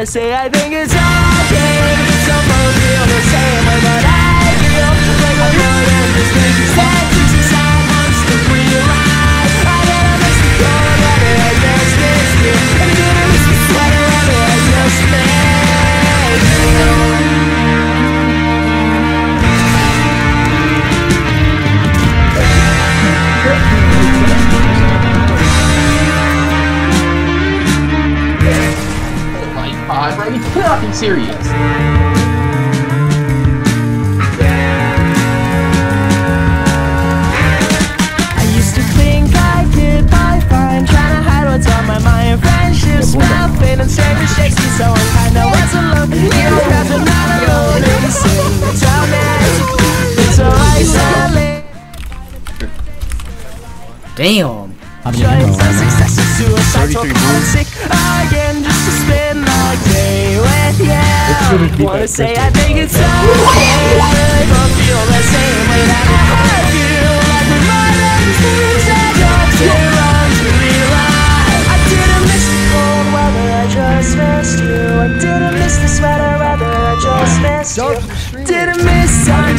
wanna say I think it's god, bro, you cannot be serious. I used to think I did my fine, trying to hide what's on my mind. Friendships, nothing, and stranger shakes me so I'm kinda was alone. You know, cause I'm not alone. And you say, tell me, it's so isolated. Damn. Trying to success is you. Wanna say I think it's okay, but feel the same way that I feel. Like we're more than things that don't take long to realize. I didn't miss the cold weather, I just missed you. I didn't miss the sweater weather, I just missed you. Didn't miss Orange